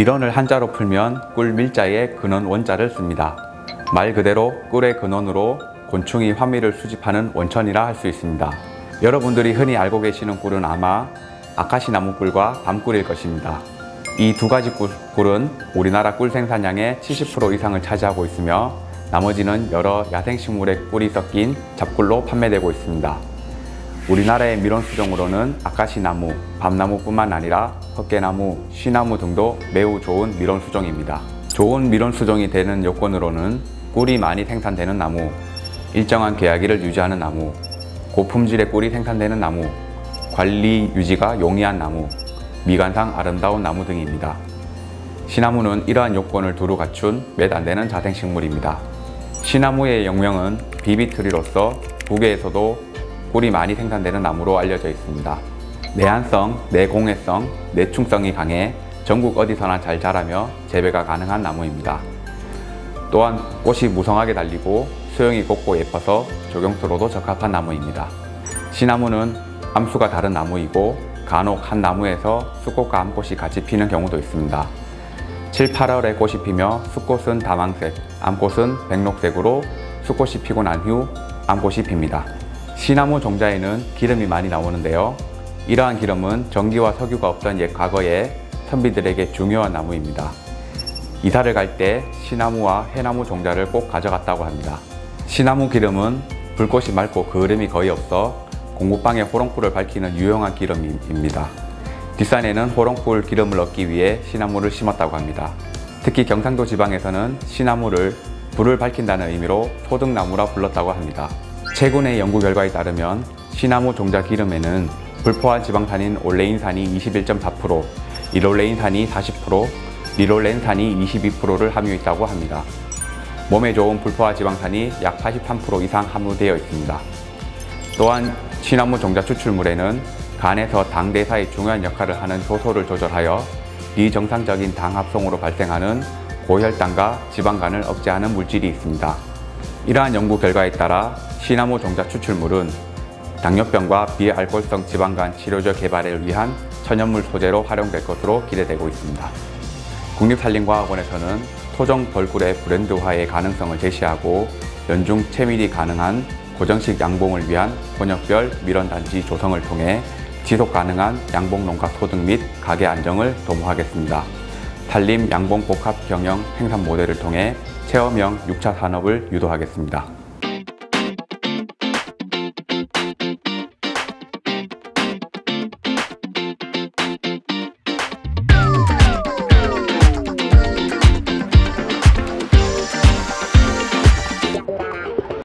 밀원을 한자로 풀면 꿀 밀자에 근원 원자를 씁니다. 말 그대로 꿀의 근원으로 곤충이 화미를 수집하는 원천이라 할 수 있습니다. 여러분들이 흔히 알고 계시는 꿀은 아마 아카시 나무 꿀과 밤꿀일 것입니다. 이 두 가지 꿀, 꿀은 우리나라 꿀 생산량의 70% 이상을 차지하고 있으며 나머지는 여러 야생식물의 꿀이 섞인 잡꿀로 판매되고 있습니다. 우리나라의 밀원 수종으로는 아카시나무, 밤나무뿐만 아니라 헛개나무, 시나무 등도 매우 좋은 밀원 수종입니다. 좋은 밀원 수종이 되는 요건으로는 꿀이 많이 생산되는 나무, 일정한 계약일을 유지하는 나무, 고품질의 꿀이 생산되는 나무, 관리 유지가 용이한 나무, 미관상 아름다운 나무 등입니다. 시나무는 이러한 요건을 두루 갖춘 몇 안 되는 자생식물입니다. 시나무의 영명은 비비트리로서 북에서도 꿀이 많이 생산되는 나무로 알려져 있습니다. 내한성, 내공해성, 내충성이 강해 전국 어디서나 잘 자라며 재배가 가능한 나무입니다. 또한 꽃이 무성하게 달리고 수영이 곱고 예뻐서 조경수로도 적합한 나무입니다. 시나무는 암수가 다른 나무이고 간혹 한 나무에서 수꽃과 암꽃이 같이 피는 경우도 있습니다. 7, 8월에 꽃이 피며 수꽃은 다망색, 암꽃은 백록색으로 수꽃이 피고 난 후 암꽃이 핍니다. 시나무 종자에는 기름이 많이 나오는데요. 이러한 기름은 전기와 석유가 없던 옛 과거에 선비들에게 중요한 나무입니다. 이사를 갈 때 시나무와 해나무 종자를 꼭 가져갔다고 합니다. 시나무 기름은 불꽃이 맑고 그름이 거의 없어 공부방에 호롱불을 밝히는 유용한 기름입니다. 뒷산에는 호롱불 기름을 얻기 위해 시나무를 심었다고 합니다. 특히 경상도 지방에서는 시나무를 불을 밝힌다는 의미로 소등나무라 불렀다고 합니다. 최근의 연구 결과에 따르면 시나무 종자 기름에는 불포화 지방산인 올레인산이 21.4%, 이롤레인산이 40%, 리롤렌산이 22%를 함유했다고 합니다. 몸에 좋은 불포화 지방산이 약 83% 이상 함유되어 있습니다. 또한 시나무 종자 추출물에는 간에서 당 대사에 중요한 역할을 하는 효소를 조절하여 비정상적인 당 합성으로 발생하는 고혈당과 지방간을 억제하는 물질이 있습니다. 이러한 연구 결과에 따라 시나무 종자 추출물은 당뇨병과 비알코올성 지방간 치료제 개발을 위한 천연물 소재로 활용될 것으로 기대되고 있습니다. 국립산림과학원에서는 토종 벌꿀의 브랜드화의 가능성을 제시하고 연중 채밀이 가능한 고정식 양봉을 위한 번역별 밀원단지 조성을 통해 지속 가능한 양봉 농가 소득 및 가계 안정을 도모하겠습니다. 산림 양봉 복합 경영 생산 모델을 통해 체험형 6차 산업을 유도하겠습니다.